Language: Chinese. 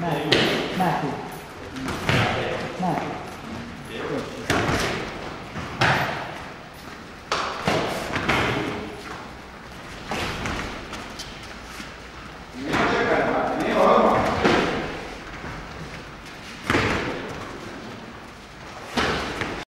迈步，迈步，迈步